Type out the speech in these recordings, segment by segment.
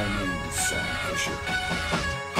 My name is Sam Fisher.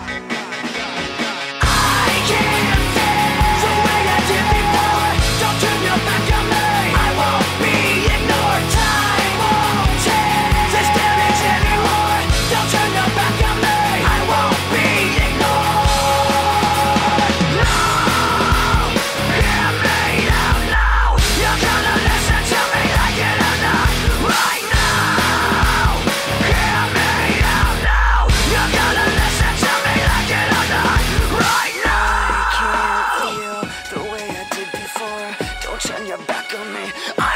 Back on me. I